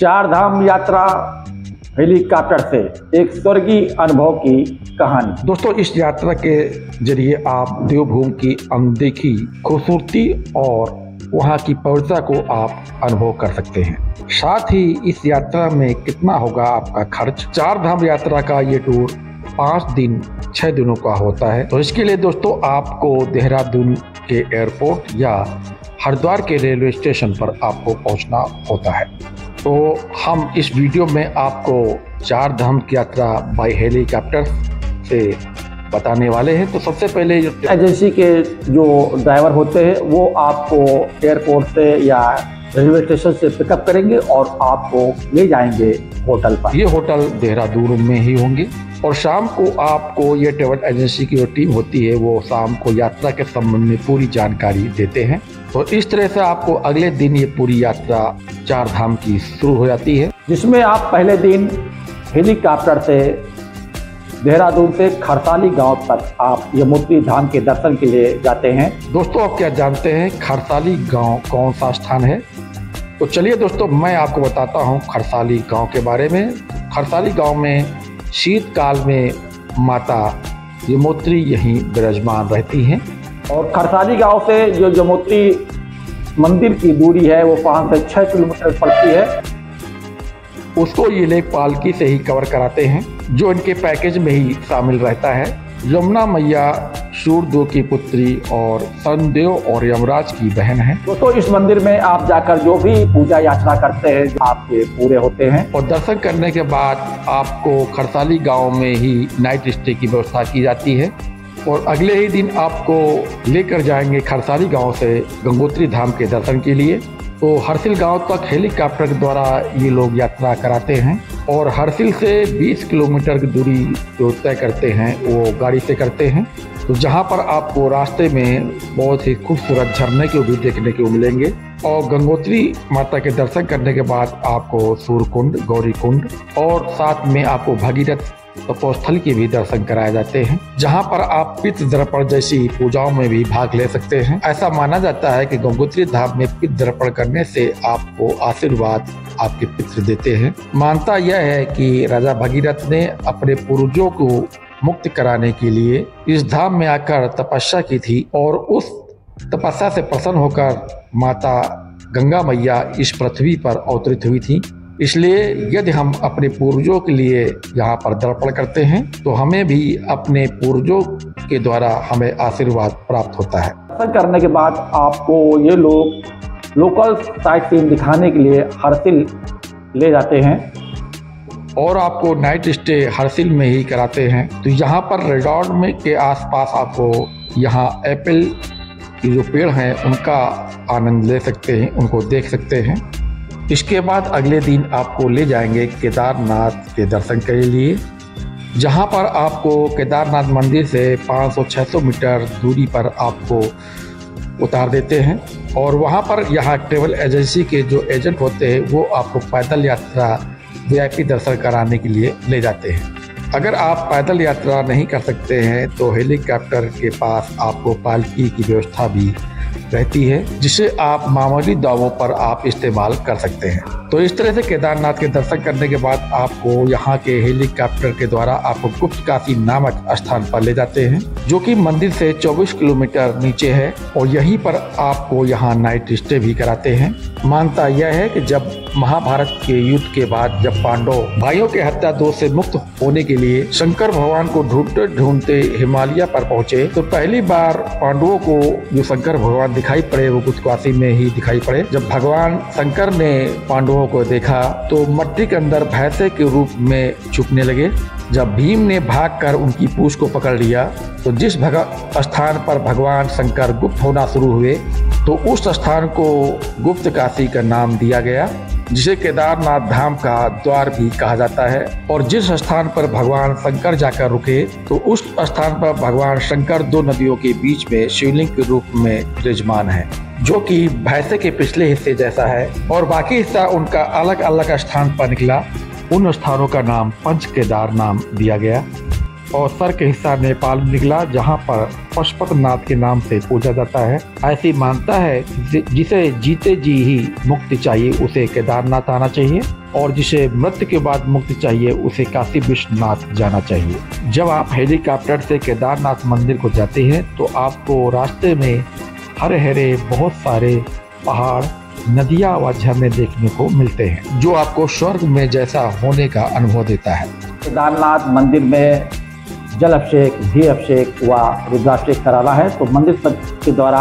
चार धाम यात्रा हेलीकॉप्टर से, एक स्वर्गीय अनुभव की कहानी। दोस्तों, इस यात्रा के ज़रिए आप देवभूमि की अनदेखी, खूबसूरती और वहाँ की पवित्रता को आप अनुभव कर सकते हैं। साथ ही इस यात्रा में कितना होगा आपका खर्च? चार धाम यात्रा का ये टूर पाँच दिन छः दिनों का होता है। तो इसके लिए दोस्तों, आपको देहरादून के एयरपोर्ट या हरिद्वार के रेलवे स्टेशन पर आपको पहुँचना होता है। तो हम इस वीडियो में आपको चार धाम की यात्रा बाई हेलीकॉप्टर से बताने वाले हैं। तो सबसे पहले एजेंसी के जो ड्राइवर होते हैं वो आपको एयरपोर्ट से या रेलवे स्टेशन से पिकअप करेंगे और आपको ले जाएँगे होटल पर। ये होटल देहरादून में ही होंगे और शाम को आपको ये ट्रेवल एजेंसी की जो टीम होती है वो शाम को यात्रा के संबंध में पूरी जानकारी देते हैं। तो इस तरह से आपको अगले दिन ये पूरी यात्रा चार धाम की शुरू हो जाती है। जिसमें आप पहले दिन हेलीकॉप्टर से देहरादून से खरसाली गाँव तक आप यमुत्री धाम के दर्शन के लिए जाते हैं। दोस्तों आप क्या जानते हैं खरसाली गाँव कौन सा स्थान है? तो चलिए दोस्तों मैं आपको बताता हूँ खरसाली गाँव के बारे में। खरसाली गाँव में शीतकाल में माता यमुत्री यहीं विराजमान रहती हैं। और खरसाली गाँव से जो यमुत्री मंदिर की दूरी है वो पाँच से छः किलोमीटर पड़ती है। उसको ये लोग पालकी से ही कवर कराते हैं जो इनके पैकेज में ही शामिल रहता है। यमुना मैया सूर्यदेव की पुत्री और सनदेव और यमराज की बहन है। दोस्तों इस मंदिर में आप जाकर जो भी पूजा याचना करते हैं आपके पूरे होते हैं। और दर्शन करने के बाद आपको खरसाली गाँव में ही नाइट स्टे की व्यवस्था की जाती है। और अगले ही दिन आपको लेकर जाएँगे खरसारी गाँव से गंगोत्री धाम के दर्शन के लिए। तो हरसिल गाँव तक हेलीकॉप्टर के द्वारा ये लोग यात्रा कराते हैं और हरसिल से 20 किलोमीटर की दूरी जो तय करते हैं, वो गाड़ी से करते हैं। तो जहाँ पर आपको रास्ते में बहुत ही खूबसूरत झरने के भी देखने को मिलेंगे और गंगोत्री माता के दर्शन करने के बाद आपको सूर्यकुंड गौरी कुंड और साथ में आपको भगीरथ तपोस्थल के भी दर्शन कराए जाते हैं, जहाँ पर आप पितृ दर्पण जैसी पूजाओं में भी भाग ले सकते हैं। ऐसा माना जाता है कि गंगोत्री धाम में पितृ दर्पण करने से आपको आशीर्वाद आपके पितृ देते हैं। मानता यह है कि राजा भगीरथ ने अपने पूर्वजों को मुक्त कराने के लिए इस धाम में आकर तपस्या की थी और उस तपस्या से प्रसन्न होकर माता गंगा मैया इस पृथ्वी पर अवतरित हुई थी। इसलिए यदि हम अपने पूर्वजों के लिए यहाँ पर दर्पण करते हैं तो हमें भी अपने पूर्वजों के द्वारा हमें आशीर्वाद प्राप्त होता है। दर्शन करने के बाद आपको ये लोग लोकल साइट सीन दिखाने के लिए हरसिल ले जाते हैं। और आपको नाइट स्टे हरसिल में ही कराते हैं। तो यहाँ पर रिजॉर्ट में के आसपास आपको यहाँ एप्पल की जो पेड़ हैं उनका आनंद ले सकते हैं उनको देख सकते हैं। इसके बाद अगले दिन आपको ले जाएँगे केदारनाथ के दर्शन के लिए, जहाँ पर आपको केदारनाथ मंदिर से 500-600 मीटर दूरी पर आपको उतार देते हैं। और वहाँ पर यहाँ ट्रेवल एजेंसी के जो एजेंट होते हैं, वो आपको पैदल यात्रा वीआईपी दर्शन कराने के लिए ले जाते हैं। अगर आप पैदल यात्रा नहीं कर सकते हैं तो हेलीकॉप्टर के पास आपको पालकी की व्यवस्था भी रहती है, जिसे आप मामूली दावों पर आप इस्तेमाल कर सकते हैं। तो इस तरह से केदारनाथ के दर्शन करने के बाद आपको यहाँ के हेलीकॉप्टर के द्वारा आपको गुप्त काशी नामक स्थान पर ले जाते हैं, जो कि मंदिर से 24 किलोमीटर नीचे है और यहीं पर आपको यहाँ नाइट स्टे भी कराते हैं। मानता यह है कि जब महाभारत के युद्ध के बाद जब पांडव भाइयों के हत्या दोष से मुक्त होने के लिए शंकर भगवान को ढूंढते ढूंढते हिमालय पर पहुँचे तो पहली बार पांडवों को जो शंकर भगवान दिखाई पड़े, वो कुछवासी में ही दिखाई पड़े। जब भगवान शंकर ने पांडवों को देखा तो मट्टी के अंदर भैसे के रूप में छुपने लगे। जब भीम ने भागकर उनकी पूछ को पकड़ लिया तो जिस भग स्थान पर भगवान शंकर गुप्त होना शुरू हुए तो उस स्थान को गुप्त काशी का नाम दिया गया, जिसे केदारनाथ धाम का द्वार भी कहा जाता है। और जिस स्थान पर भगवान शंकर जाकर रुके तो उस स्थान पर भगवान शंकर दो नदियों के बीच में शिवलिंग के रूप में विराजमान है, जो कि भैंसे के पिछले हिस्से जैसा है। और बाकी हिस्सा उनका अलग अलग स्थान पर निकला। उन स्थानों का नाम पंच केदार नाम दिया गया और सर के हिस्सा नेपाल में निकला, जहाँ पर पशुपतनाथ के नाम से पूजा जाता है। ऐसी मानता है जिसे जीते जी ही मुक्ति चाहिए, उसे केदारनाथ आना चाहिए और जिसे मृत्यु के बाद मुक्ति चाहिए, उसे काशी विश्वनाथ जाना चाहिए। जब आप हेलीकॉप्टर से केदारनाथ मंदिर को जाते हैं तो आपको रास्ते में हरे हरे बहुत सारे पहाड़ नदियाँ व झरने देखने को मिलते हैं जो आपको स्वर्ग में जैसा होने का अनुभव देता है। केदारनाथ मंदिर में जल अभिषेक घी अभिषेक व रुद्राभिषेक कराना है तो मंदिर के द्वारा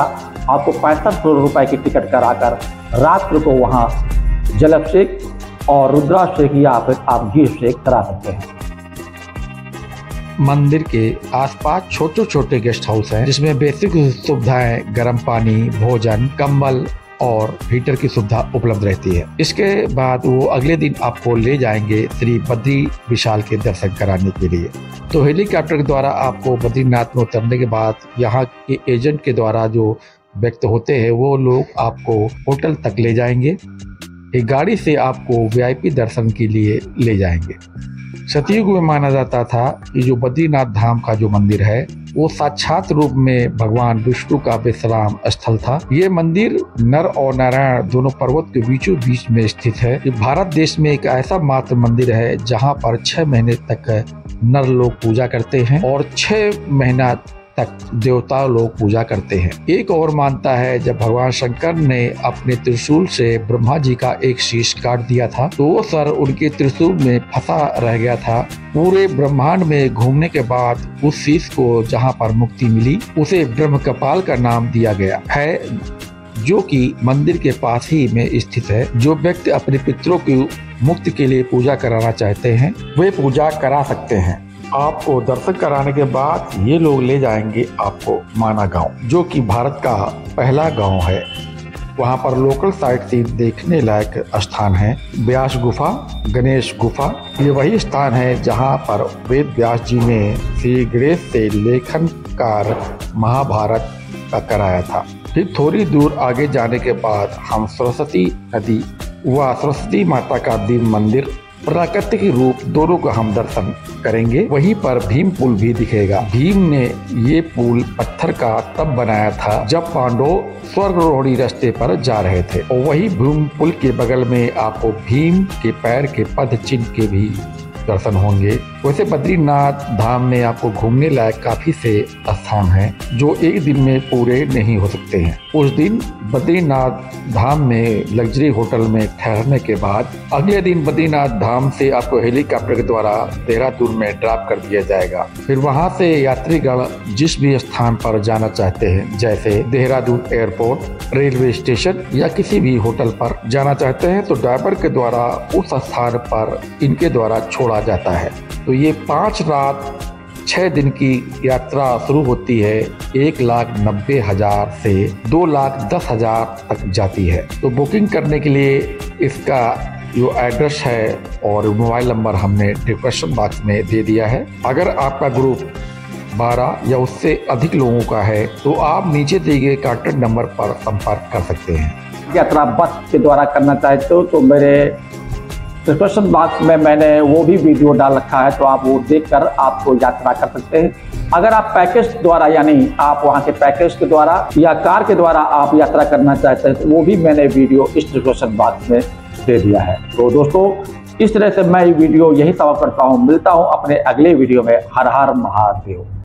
आपको पैंसठ सौ रुपये की टिकट कराकर रात्र को वहाँ जल अभिषेक और रुद्राभिषेक या फिर आप घी अभिषेक करा सकते हैं। मंदिर के आसपास छोटे छोटे गेस्ट हाउस हैं जिसमें बेसिक सुविधाएँ गर्म पानी भोजन कंबल और हीटर की सुविधा उपलब्ध रहती है। इसके बाद वो अगले दिन आपको ले जाएँगे श्री बद्री विशाल के दर्शन कराने के लिए। तो हेलीकॉप्टर के द्वारा आपको बद्रीनाथ में उतरने के बाद यहाँ के एजेंट के द्वारा जो व्यक्त होते हैं, वो लोग आपको होटल तक ले जाएँगे। एक गाड़ी से आपको वीआईपी दर्शन के लिए ले जाएँगे। सतयुग में माना जाता था कि जो बद्रीनाथ धाम का जो मंदिर है, वो साक्षात रूप में भगवान विष्णु का विश्राम स्थल था। ये मंदिर नर और नारायण दोनों पर्वत के बीचों बीच में स्थित है। ये भारत देश में एक ऐसा मात्र मंदिर है, जहाँ पर छह महीने तक नर लोग पूजा करते हैं और छह महीना तक देवता लोग पूजा करते हैं। एक और मानता है, जब भगवान शंकर ने अपने त्रिशूल से ब्रह्मा जी का एक शीश काट दिया था तो वो सर उनके त्रिशूल में फंसा रह गया था। पूरे ब्रह्मांड में घूमने के बाद उस शीश को जहाँ पर मुक्ति मिली, उसे ब्रह्म कपाल का नाम दिया गया है, जो कि मंदिर के पास ही में स्थित है। जो व्यक्ति अपने पितरों की मुक्ति के लिए पूजा कराना चाहते हैं, वे पूजा करा सकते हैं। आपको दर्शन कराने के बाद ये लोग ले जाएँगे आपको माना गाँव, जो कि भारत का पहला गाँव है। वहाँ पर लोकल साइट सीन देखने लायक स्थान है। ब्यास गुफा, गणेश गुफा, ये वही स्थान है जहाँ पर वेद व्यास जी ने श्री गणेश से लेखन कार महाभारत का कराया था। फिर थोड़ी दूर आगे जाने के बाद हम सरस्वती नदी व सरस्वती माता का दिन मंदिर प्राकृतिक रूप दोनों का हम दर्शन करेंगे। वहीं पर भीम पुल भी दिखेगा। भीम ने ये पुल पत्थर का तब बनाया था जब पांडव स्वर्ग रोहड़ी रास्ते पर जा रहे थे। और वही भीम पुल के बगल में आपको भीम के पैर के पद चिन्ह के भी दर्शन होंगे। वैसे बद्रीनाथ धाम में आपको घूमने लायक काफ़ी से स्थान हैं, जो एक दिन में पूरे नहीं हो सकते हैं। उस दिन बद्रीनाथ धाम में लग्जरी होटल में ठहरने के बाद अगले दिन बद्रीनाथ धाम से आपको हेलीकॉप्टर के द्वारा देहरादून में ड्रॉप कर दिया जाएगा। फिर वहाँ से यात्रीगण जिस भी स्थान पर जाना चाहते हैं, जैसे देहरादून एयरपोर्ट, रेलवे स्टेशन या किसी भी होटल पर जाना चाहते हैं तो ड्राइवर के द्वारा उस स्थान पर इनके द्वारा छोड़ा जाता है। तो ये पाँच रात छः दिन की यात्रा शुरू होती है। एक लाख नब्बे हज़ार से दो लाख दस हज़ार तक जाती है। तो बुकिंग करने के लिए इसका जो एड्रेस है और मोबाइल नंबर हमने डिस्क्रिप्शन बॉक्स में दे दिया है। अगर आपका ग्रुप 12 या उससे अधिक लोगों का है तो आप नीचे दिए गए कॉन्टेक्ट नंबर पर संपर्क कर सकते हैं। यात्रा बस के द्वारा करना चाहते हो तो मेरे डिस्क्रिप्शन बॉक्स में मैंने वो भी वीडियो डाल रखा है तो आप वो देखकर आपको यात्रा कर सकते हैं। अगर आप पैकेज द्वारा, यानी आप वहाँ के पैकेज के द्वारा या कार के द्वारा आप यात्रा करना चाहते हैं तो वो भी मैंने वीडियो इस डिस्क्रिप्शन बॉक्स में दे दिया है। तो दोस्तों, इस तरह से मैं वीडियो यही समाप्त करता हूँ। मिलता हूँ अपने अगले वीडियो में। हर हर महादेव।